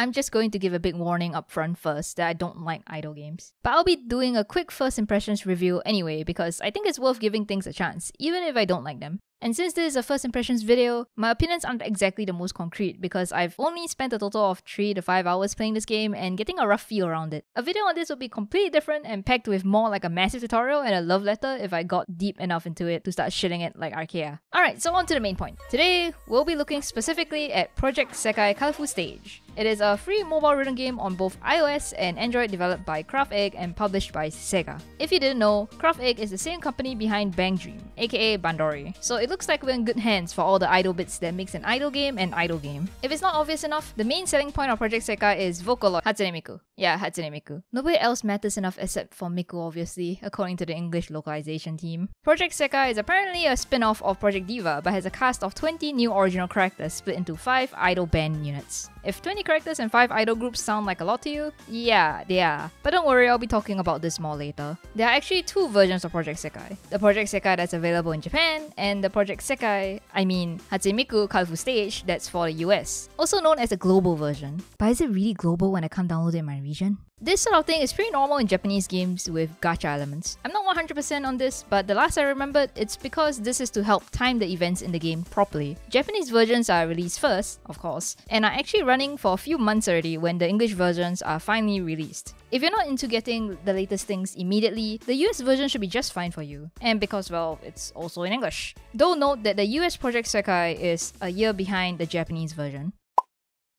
I'm just going to give a big warning up front first that I don't like idol games. But I'll be doing a quick first impressions review anyway because I think it's worth giving things a chance, even if I don't like them. And since this is a first impressions video, my opinions aren't exactly the most concrete because I've only spent a total of 3 to 5 hours playing this game and getting a rough feel around it. A video on this would be completely different and packed with more like a massive tutorial and a love letter if I got deep enough into it to start shitting it like Arcaea. Alright, so on to the main point. Today, we'll be looking specifically at Project Sekai Colorful Stage. It is a free mobile rhythm game on both iOS and Android developed by Craft Egg and published by Sega. If you didn't know, Craft Egg is the same company behind Bang Dream, aka Bandori. So it looks like we're in good hands for all the idol bits that makes an idol game an idol game. If it's not obvious enough, the main selling point of Project Sekai is Vocaloid Hatsune Miku. Yeah, Hatsune Miku. Nobody else matters enough except for Miku obviously, according to the English localization team. Project Sekai is apparently a spin-off of Project Diva, but has a cast of 20 new original characters split into 5 idol band units. If 20 characters and 5 idol groups sound like a lot to you, yeah, they are. But don't worry, I'll be talking about this more later. There are actually two versions of Project Sekai. The Project Sekai that's available in Japan, and the Project Sekai, I mean Hatsune Miku Colorful Stage, that's for the US. Also known as the global version. But is it really global when I can't download it in my region? This sort of thing is pretty normal in Japanese games with gacha elements. I'm not 100% on this, but the last I remembered, it's because this is to help time the events in the game properly. Japanese versions are released first, of course, and are actually running for a few months already when the English versions are finally released. If you're not into getting the latest things immediately, the US version should be just fine for you. And because, well, it's also in English. Though note that the US Project Sekai is a year behind the Japanese version.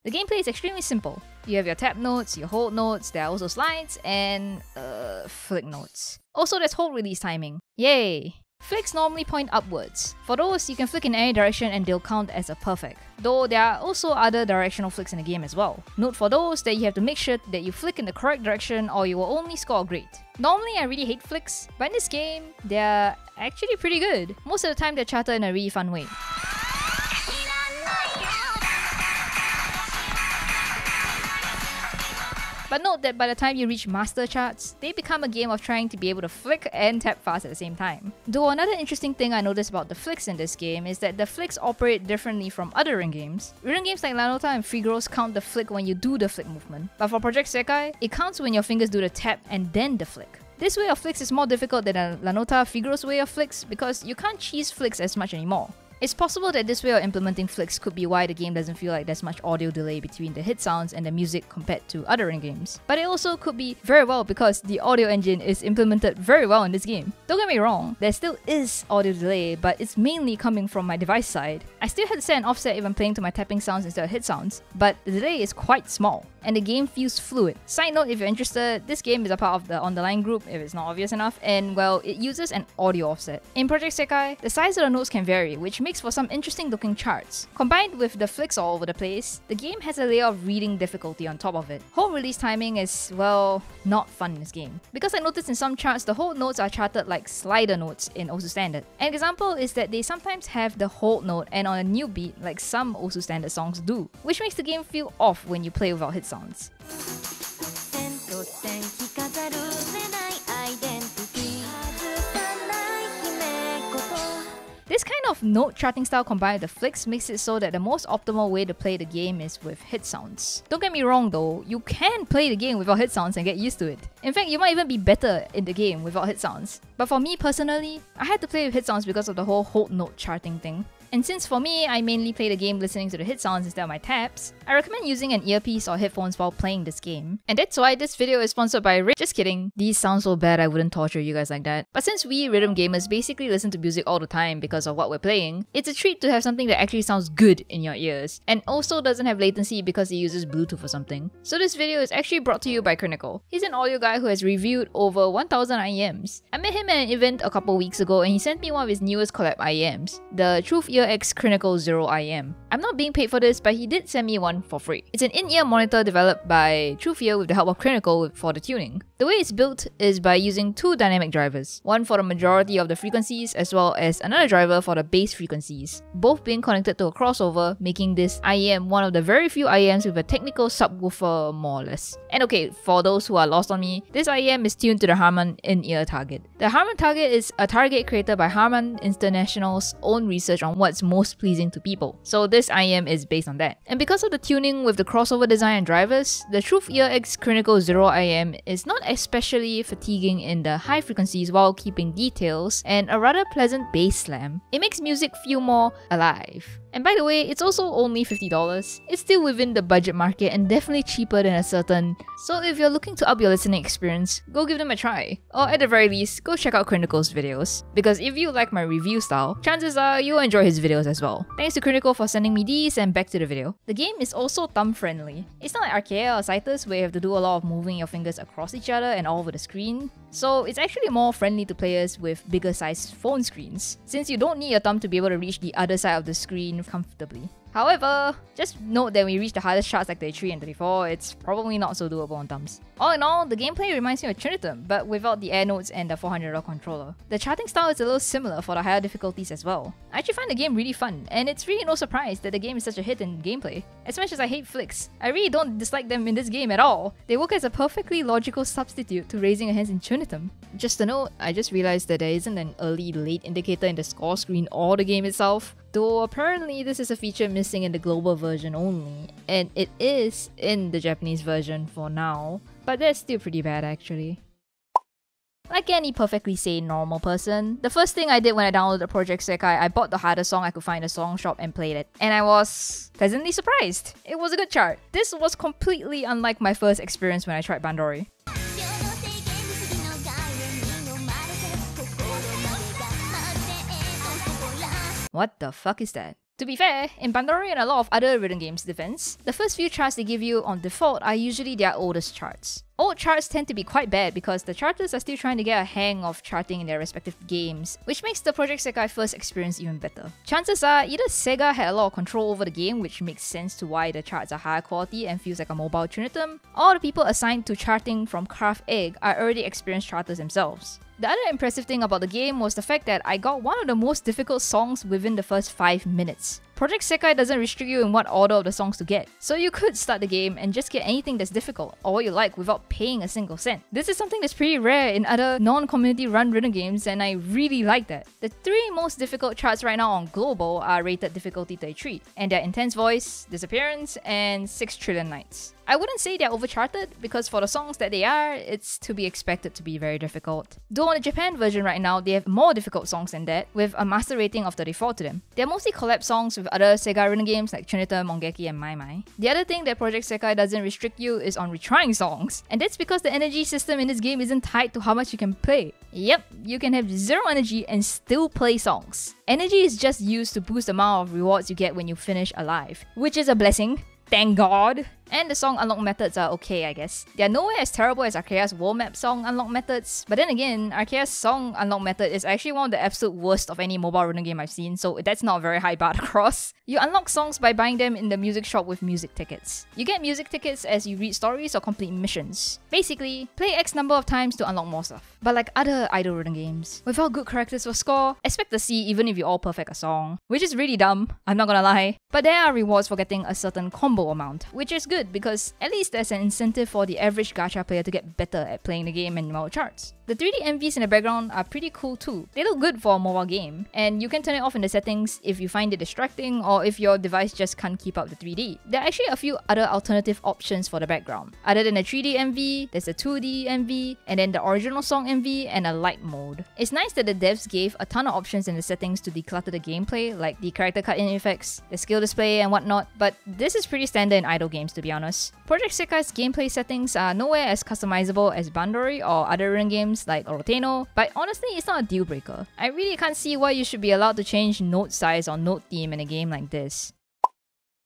The gameplay is extremely simple. You have your tap notes, your hold notes, there are also slides, and uh, flick notes. Also, there's hold release timing. Yay! Flicks normally point upwards. For those, you can flick in any direction and they'll count as a perfect. Though there are also other directional flicks in the game as well. Note for those that you have to make sure that you flick in the correct direction or you will only score grade. Normally, I really hate flicks, but in this game, they're actually pretty good. Most of the time, they're charted in a really fun way. But note that by the time you reach master charts, they become a game of trying to be able to flick and tap fast at the same time. Though another interesting thing I noticed about the flicks in this game is that the flicks operate differently from other rhythm games. Rhythm games like Lanota and Phigros count the flick when you do the flick movement, but for Project Sekai, it counts when your fingers do the tap and then the flick. This way of flicks is more difficult than a La Nota Phigros way of flicks because you can't cheese flicks as much anymore. It's possible that this way of implementing flicks could be why the game doesn't feel like there's much audio delay between the hit sounds and the music compared to other in games. But it also could be very well because the audio engine is implemented very well in this game. Don't get me wrong, there still is audio delay, but it's mainly coming from my device side. I still had to set an offset if I'm playing to my tapping sounds instead of hit sounds, but the delay is quite small and the game feels fluid. Side note if you're interested, this game is a part of the On The Line group if it's not obvious enough, and well, it uses an audio offset. In Project Sekai, the size of the notes can vary, which makes for some interesting looking charts. Combined with the flicks all over the place, the game has a layer of reading difficulty on top of it. Hold release timing is, well, not fun in this game. Because I noticed in some charts, the hold notes are charted like slider notes in Osu Standard. An example is that they sometimes have the hold note and on a new beat like some Osu Standard songs do, which makes the game feel off when you play without hit sounds. This kind of note charting style combined with the flicks makes it so that the most optimal way to play the game is with hit sounds. Don't get me wrong though, you can play the game without hit sounds and get used to it. In fact, you might even be better in the game without hit sounds. But for me personally, I had to play with hit sounds because of the whole hold note charting thing. And since for me, I mainly play the game listening to the hit sounds instead of my taps, I recommend using an earpiece or headphones while playing this game. And that's why this video is sponsored by Rick. Just kidding, these sound so bad I wouldn't torture you guys like that. But since we rhythm gamers basically listen to music all the time because of what we're playing, it's a treat to have something that actually sounds good in your ears, and also doesn't have latency because it uses Bluetooth or something. So this video is actually brought to you by Crinacle. He's an audio guy who has reviewed over 1000 IEMs. I met him at an event a couple weeks ago and he sent me one of his newest collab IEMs, the Truthear X Crinacle Zero IEM. I'm not being paid for this, but he did send me one for free. It's an in-ear monitor developed by Truthear with the help of Crinacle for the tuning. The way it's built is by using two dynamic drivers, one for the majority of the frequencies as well as another driver for the bass frequencies, both being connected to a crossover, making this IEM one of the very few IEMs with a technical subwoofer more or less. And okay, for those who are lost on me, this IEM is tuned to the Harman in-ear target. The Harman target is a target created by Harman International's own research on what's most pleasing to people. So this list IM is based on that. And because of the tuning with the crossover design and drivers, the Truthear X Crinacle 0 IM is not especially fatiguing in the high frequencies while keeping details and a rather pleasant bass slam. It makes music feel more alive. And by the way, it's also only $50. It's still within the budget market and definitely cheaper than a certain. So if you're looking to up your listening experience, go give them a try. Or at the very least, go check out Crinacle's videos. Because if you like my review style, chances are you'll enjoy his videos as well. Thanks to Chronicle for sending me these and back to the video. The game is also thumb friendly. It's not like Arcaea or Cytus where you have to do a lot of moving your fingers across each other and all over the screen. So it's actually more friendly to players with bigger sized phone screens, since you don't need your thumb to be able to reach the other side of the screen comfortably. However, just note that when you reach the hardest charts like 33 and 34, it's probably not so doable on thumbs. All in all, the gameplay reminds me of Chunithm, but without the air nodes and the 400 controller. The charting style is a little similar for the higher difficulties as well. I actually find the game really fun, and it's really no surprise that the game is such a hit in gameplay. As much as I hate flicks, I really don't dislike them in this game at all. They work as a perfectly logical substitute to raising a hands in Chunithm. Just a note, I just realized that there isn't an early late indicator in the score screen or the game itself, though apparently this is a feature missing in the global version only, and it is in the Japanese version for now, but that's still pretty bad actually. Like any perfectly sane normal person, the first thing I did when I downloaded the Project Sekai, I bought the hardest song I could find in a song shop and played it. And I was pleasantly surprised. It was a good chart. This was completely unlike my first experience when I tried Bandori. What the fuck is that? To be fair, in Bandori and a lot of other rhythm games' defense, the first few charts they give you on default are usually their oldest charts. Old charts tend to be quite bad because the charters are still trying to get a hang of charting in their respective games, which makes the Project Sekai first experience even better. Chances are either Sega had a lot of control over the game, which makes sense to why the charts are higher quality and feels like a mobile Chunithm, or the people assigned to charting from Craft Egg are already experienced charters themselves. The other impressive thing about the game was the fact that I got one of the most difficult songs within the first 5 minutes. Project Sekai doesn't restrict you in what order of the songs to get, so you could start the game and just get anything that's difficult or what you like without paying a single cent. This is something that's pretty rare in other non-community run rhythm games and I really like that. The three most difficult charts right now on Global are rated difficulty 33, and they're Intense Voice, Disappearance, and 6 Trillion Nights. I wouldn't say they're overcharted because for the songs that they are, it's to be expected to be very difficult. Though on the Japan version right now, they have more difficult songs than that, with a master rating of 34 to them. They're mostly collab songs with other Sega rhythm games like Chunithm, Ongeki, and maimai. The other thing that Project Sekai doesn't restrict you is on retrying songs, and that's because the energy system in this game isn't tied to how much you can play. Yep, you can have zero energy and still play songs. Energy is just used to boost the amount of rewards you get when you finish alive, which is a blessing. Thank God. And the song unlock methods are okay, I guess. They are nowhere as terrible as Arcaea's world map song unlock methods, but then again, Arcaea's song unlock method is actually one of the absolute worst of any mobile rhythm game I've seen, so that's not a very high bar to cross. You unlock songs by buying them in the music shop with music tickets. You get music tickets as you read stories or complete missions. Basically, play X number of times to unlock more stuff. But like other idol rhythm games, without good characters for score, expect to see even if you all perfect a song. Which is really dumb, I'm not gonna lie. But there are rewards for getting a certain combo amount, which is good because at least there's an incentive for the average gacha player to get better at playing the game and mobile charts. The 3D MVs in the background are pretty cool too. They look good for a mobile game, and you can turn it off in the settings if you find it distracting or if your device just can't keep up the 3D. There are actually a few other alternative options for the background. Other than the 3D MV, there's a 2D MV, and then the original song MV and a light mode. It's nice that the devs gave a ton of options in the settings to declutter the gameplay, like the character cut-in effects, the skill display and whatnot, but this is pretty standard in idol games to be honest. Project Sekai's gameplay settings are nowhere as customizable as Bandori or other rhythm games games like Rotaeno, but honestly, it's not a deal breaker. I really can't see why you should be allowed to change note size or note theme in a game like this.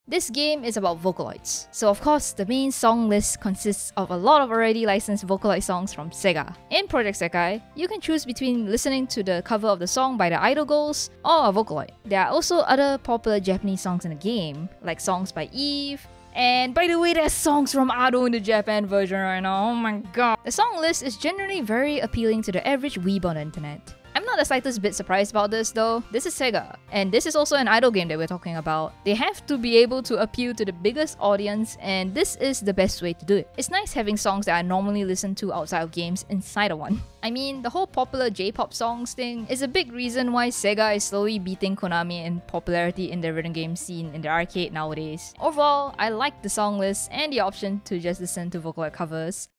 This game is about Vocaloids, so of course the main song list consists of a lot of already licensed Vocaloid songs from Sega. In Project Sekai, you can choose between listening to the cover of the song by the Idol Girls or a Vocaloid. There are also other popular Japanese songs in the game, like songs by Eve, and by the way, there's songs from Ado in the Japan version right now. Oh my god. The song list is generally very appealing to the average weeb on the internet. I'm not the slightest bit surprised about this though. This is Sega, and this is also an idol game that we're talking about. They have to be able to appeal to the biggest audience, and this is the best way to do it. It's nice having songs that I normally listen to outside of games inside of one. I mean, the whole popular J-pop songs thing is a big reason why Sega is slowly beating Konami in popularity in the rhythm game scene in the arcade nowadays. Overall, I like the song list and the option to just listen to Vocaloid covers.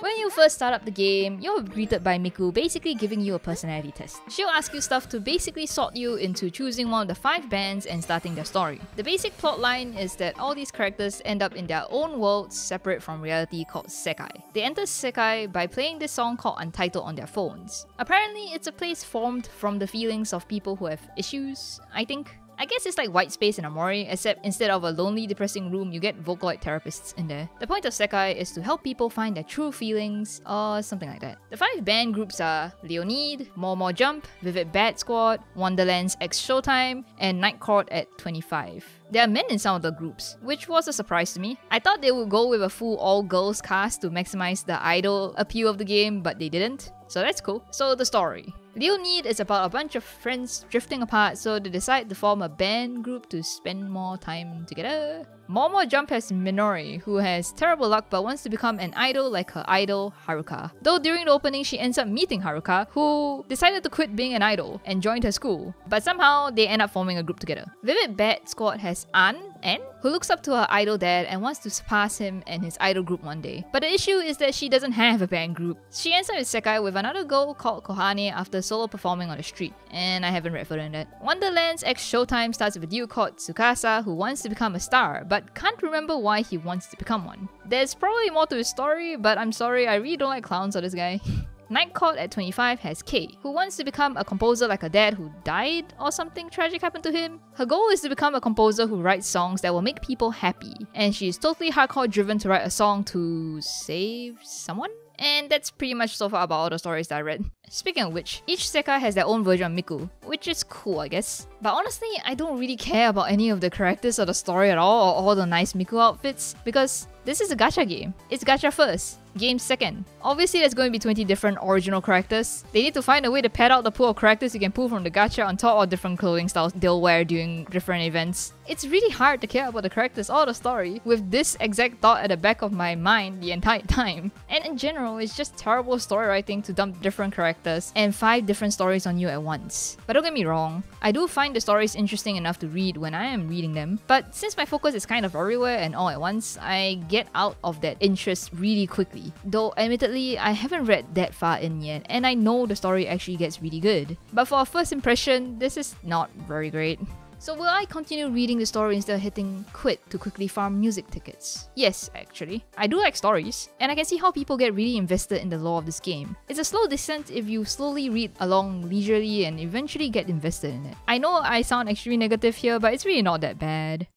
When you first start up the game, you're greeted by Miku basically giving you a personality test. She'll ask you stuff to basically sort you into choosing one of the 5 bands and starting their story. The basic plotline is that all these characters end up in their own worlds separate from reality called Sekai. They enter Sekai by playing this song called Untitled on their phones. Apparently, it's a place formed from the feelings of people who have issues, I think. I guess it's like White Space in Omori, except instead of a lonely, depressing room, you get Vocaloid therapists in there. The point of Sekai is to help people find their true feelings, or something like that. The five band groups are Leo/need, More More Jump, Vivid Bad Squad, Wonderland's X Showtime, and Nightcord at 25. There are men in some of the groups, which was a surprise to me. I thought they would go with a full all girls cast to maximize the idol appeal of the game, but they didn't. So that's cool. So the story. Leo/need is about a bunch of friends drifting apart, so they decide to form a band group to spend more time together. Momo Jump has Minori, who has terrible luck but wants to become an idol like her idol, Haruka. Though during the opening she ends up meeting Haruka, who decided to quit being an idol and joined her school. But somehow they end up forming a group together. Vivid Bad Squad has An, N, who looks up to her idol dad and wants to surpass him and his idol group one day. But the issue is that she doesn't have a band group. She ends up in Sekai with another girl called Kohane after solo performing on the street, and I haven't read further than that. Wonderland's X Showtime starts with a dude called Tsukasa who wants to become a star, but can't remember why he wants to become one. There's probably more to his story, but I'm sorry, I really don't like clowns or this guy. Nightcord at 25 has Kay, who wants to become a composer like her dad who died or something tragic happened to him. Her goal is to become a composer who writes songs that will make people happy, and she is totally hardcore driven to write a song to save someone? And that's pretty much so far about all the stories that I read. Speaking of which, each Sekai has their own version of Miku, which is cool, I guess. But honestly, I don't really care about any of the characters or the story at all, or all the nice Miku outfits, because this is a gacha game. It's gacha first, game second. Obviously, there's going to be 20 different original characters. They need to find a way to pad out the pool of characters you can pull from the gacha on top of different clothing styles they'll wear during different events. It's really hard to care about the characters or the story with this exact thought at the back of my mind the entire time. And in general, it's just terrible story writing to dump different characters and five different stories on you at once. But don't get me wrong, I do find the stories interesting enough to read when I am reading them, but since my focus is kind of everywhere and all at once, I get out of that interest really quickly. Though admittedly, I haven't read that far in yet, and I know the story actually gets really good. But for a first impression, this is not very great. So will I continue reading the story instead of hitting quit to quickly farm music tickets? Yes, actually. I do like stories, and I can see how people get really invested in the lore of this game. It's a slow descent if you slowly read along leisurely and eventually get invested in it. I know I sound extremely negative here, but it's really not that bad.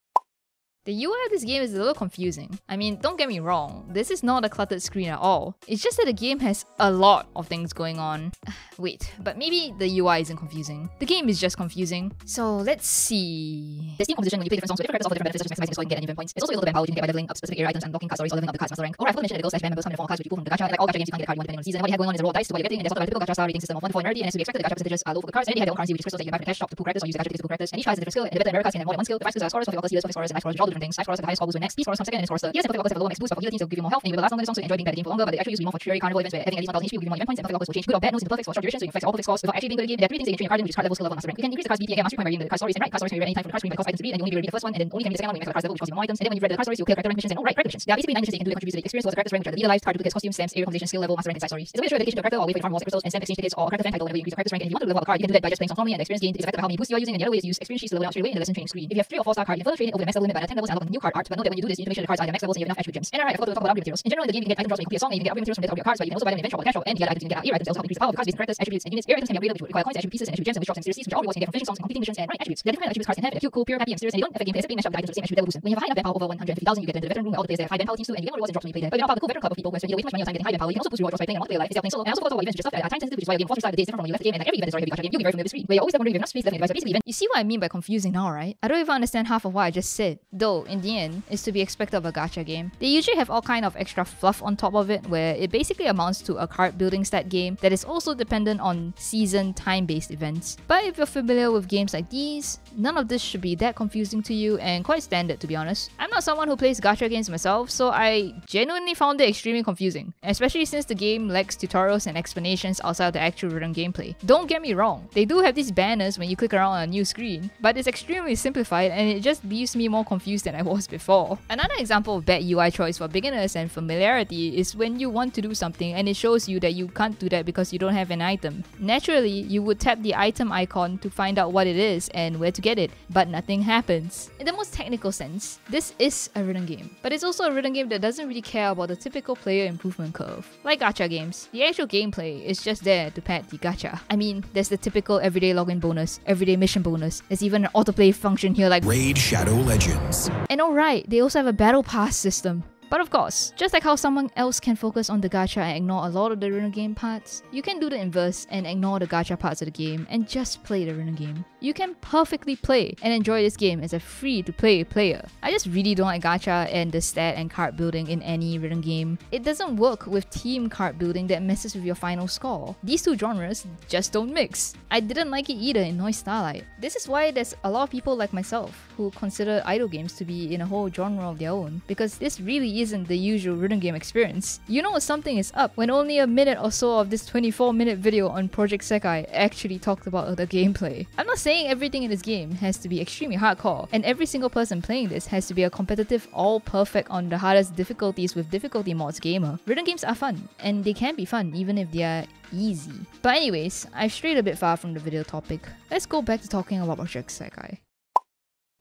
The UI of this game is a little confusing. I mean, don't get me wrong, this is not a cluttered screen at all. It's just that the game has a lot of things going on. Wait, but maybe the UI isn't confusing. The game is just confusing. So let's see. The team composition when you play different songs with different characters all different benefits such as maximizing the score and getting event points. It's also able to band power you can get by leveling up specific area items, unlocking card stories, or leveling up the card's master rank. Or I forgot to mention that the gold slash members come in the form of cards which you pull from the gacha. Like all gacha games, you can't get a card one depending on the season. What you have going on is a roll of dice to what you're getting, and there's also a typical gacha style rating system of one for rarity, and as to be expected, the gacha percentages are low for the cards, and they have their own currency which is crystals that you can buy from the cash shop to pull characters or use the gacha to pull characters. And each has a different skill, and the better and rarer cards can have more than one skill. The five skills and which all different things. Ice scorers have the highest score boost win next. Speed scorers come second, and scorers third. Healers and perfect have a lower max boost, but give you more health, and you will last in the song, so enjoy being the game for longer. But they actually use to more for tertiary carnival events where having at least 1000 HP will give you more event points, and perfect will change good or bad notes into perfects for short duration, so you can flex all perfect scores without actually being good at the game. There are three things that you train your card in, which is card level, skill level, master rank. You can increase the card's BP and mastery by reading the card stories, and write card stories can be read any time from the card screen by cost items to read, and you only be reading the first one, and then only can read the second one when you max the card's level, which costs you more items. And then when you've read the card stories, you'll clear character missions and all right character missions. There are basically nine missions you can do that contribute to the experience towards the character's rank, which are the leader lives, card stamps, area skill level, master rank, and side stories. It's a way to show dedication to character or way for farm walls, crystals, and stamp exchange tickets or character fan title whenever you increase character's rank. And if you want to level up a card, you can do that by just playing normally, and the experience how many boosts you are using. And the other way is use experience sheets to level up straight away in the lesson training screen. If you have three or four star card, you can further train it over the max level limit by 10 levels and unlock new card art. But note that when you do this, you need to make sure the cards either max levels and you have enough attribute gems. And alright, I forgot to talk about upgrade materials. In general, in the game, you can get item drops you complete a song, and you can get upgrade materials from the top of your cards, but you can also buy them in event shop or cash shop, and the other items you can get are items that also increase the power of the cards based on characters, attributes, and units. Area items can be upgraded, which require coins, attribute pieces, and attribute gems, and wish drops and mysterious which are all rewards you can get from finishing songs and completing missions and right attributes. Are different attributes cards can have, cute, cool, pure, happy, and mysterious, and they don't affect gameplay except being matched up with items of the same attribute level boost. When you have a high enough power over 150,000, you get into the veteran room where all the players have high band power teams too, and you get more rewards and drops when you play there. But not part of the cool veteran club of people who have spent way too much money on time getting high band power. You can also boost rewards by playing a multiplayer life. If you're playing solo, and also follow events just stuff that are time sensitive, which is why your game fortune style the day different from when you left the game, and like every event is already a gacha game. You'll be very familiar with the screen, where you're always wondering if you enough space left in your device. Basically, event You see what I mean by confusing now, right? I don't even understand half of what I just said. Though In the end, is to be expected of a gacha game. They usually have all kind of extra fluff on top of it, where it basically amounts to a card building stat game that is also dependent on season time-based events. But if you're familiar with games like these, none of this should be that confusing to you and quite standard to be honest. I'm not someone who plays gacha games myself, so I genuinely found it extremely confusing, especially since the game lacks tutorials and explanations outside of the actual rhythm gameplay. Don't get me wrong, they do have these banners when you click around on a new screen, but it's extremely simplified and it just leaves me more confused than I was before. Another example of bad UI choice for beginners and familiarity is when you want to do something and it shows you that you can't do that because you don't have an item. Naturally, you would tap the item icon to find out what it is and where to get it, but nothing happens. In the most technical sense, this is a rhythm game, but it's also a rhythm game that doesn't really care about the typical player improvement curve. Like gacha games, the actual gameplay is just there to pad the gacha. I mean, there's the typical everyday login bonus, everyday mission bonus, there's even an autoplay function here like Raid Shadow Legends. And alright, they also have a battle pass system. But of course, just like how someone else can focus on the gacha and ignore a lot of the rhythm game parts, you can do the inverse and ignore the gacha parts of the game and just play the rhythm game. You can perfectly play and enjoy this game as a free to play player. I just really don't like gacha and the stat and card building in any rhythm game. It doesn't work with team card building that messes with your final score. These two genres just don't mix. I didn't like it either in Noise Starlight. This is why there's a lot of people like myself who consider idol games to be in a whole genre of their own because this really isn't the usual rhythm game experience. You know something is up when only a minute or so of this 24 minute video on Project Sekai actually talked about the gameplay. I'm not saying everything in this game has to be extremely hardcore, and every single person playing this has to be a competitive, all perfect on the hardest difficulties with difficulty mods gamer. Rhythm games are fun, and they can be fun even if they are easy. But anyways, I've strayed a bit far from the video topic. Let's go back to talking about Project Sekai.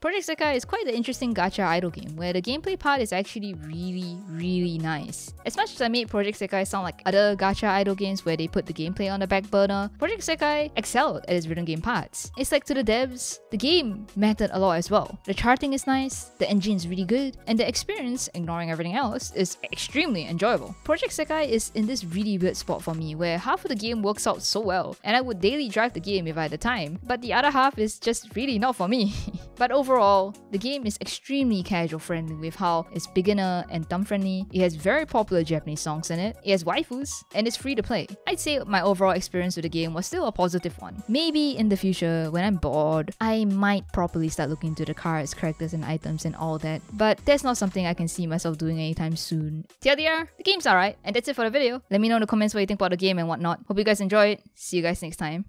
Project Sekai is quite an interesting gacha idol game where the gameplay part is actually really, really nice. As much as I made Project Sekai sound like other gacha idol games where they put the gameplay on the back burner, Project Sekai excelled at its rhythm game parts. It's like to the devs, the game mattered a lot as well. The charting is nice, the engine is really good, and the experience, ignoring everything else, is extremely enjoyable. Project Sekai is in this really weird spot for me where half of the game works out so well, and I would daily drive the game if I had the time, but the other half is just really not for me. but overall, Overall, the game is extremely casual friendly with how it's beginner and thumb friendly. It has very popular Japanese songs in it. It has waifus and it's free to play. I'd say my overall experience with the game was still a positive one. Maybe in the future, when I'm bored, I might properly start looking into the cards, characters, and items and all that. But that's not something I can see myself doing anytime soon. TLDR, the game's alright. And that's it for the video. Let me know in the comments what you think about the game and whatnot. Hope you guys enjoy it. See you guys next time.